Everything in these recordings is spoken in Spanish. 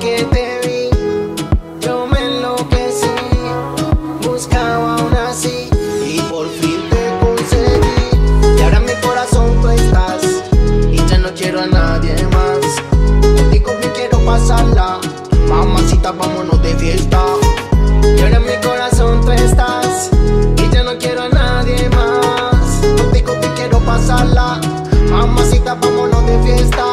Que te vi, yo me enloquecí. Buscaba aún así y por fin te conseguí. Y ahora en mi corazón tú estás y ya no quiero a nadie más. Contigo me quiero pasarla, mamacita, vámonos de fiesta. Y ahora en mi corazón tú estás y ya no quiero a nadie más. Contigo me quiero pasarla, mamacita, vámonos de fiesta.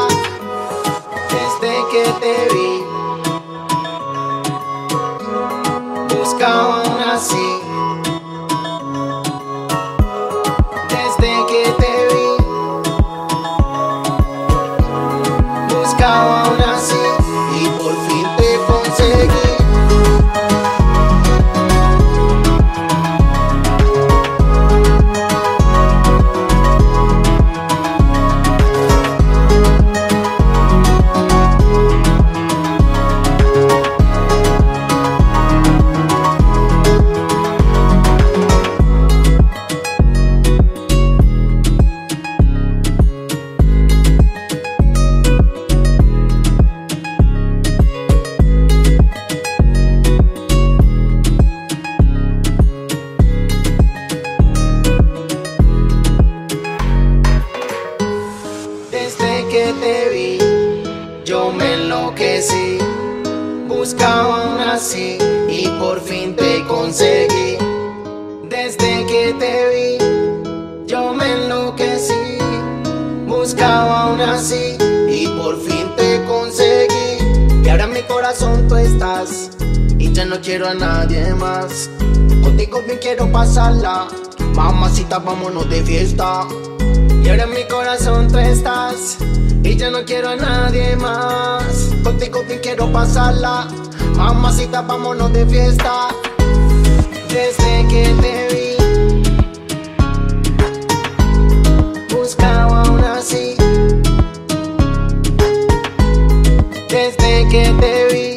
Buscaba aún así. Desde que te vi, buscaba aún que te vi, yo me enloquecí. Buscaba aún así y por fin te conseguí. Desde que te vi, yo me enloquecí. Buscaba aún así y por fin te conseguí. Y ahora en mi corazón tú estás y ya no quiero a nadie más. Contigo me quiero pasarla, mamacita, vámonos de fiesta. Y ahora en mi corazón tú estás Y ya no quiero a nadie más. Contigo bien quiero pasarla. Mamacita, vámonos de fiesta. Desde que te vi Buscaba aún así. Desde que te vi